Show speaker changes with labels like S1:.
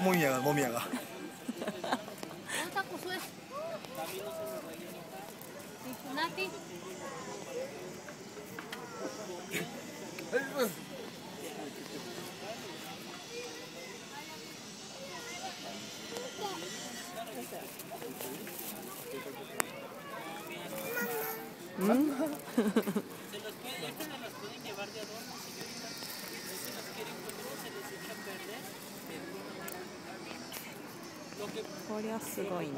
S1: もみやがもみやが。
S2: tapos
S3: こりゃすごいね。